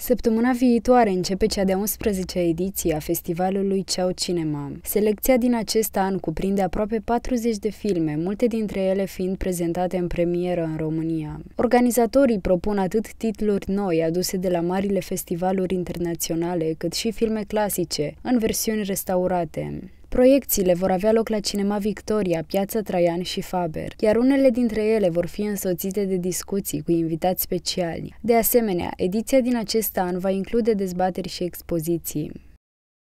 Săptămâna viitoare începe cea de 11-a ediție a festivalului Ceau Cinema. Selecția din acest an cuprinde aproape 40 de filme, multe dintre ele fiind prezentate în premieră în România. Organizatorii propun atât titluri noi aduse de la marile festivaluri internaționale, cât și filme clasice, în versiuni restaurate. Proiecțiile vor avea loc la Cinema Victoria, Piața Traian și Faber, iar unele dintre ele vor fi însoțite de discuții cu invitați speciali. De asemenea, ediția din acest an va include dezbateri și expoziții.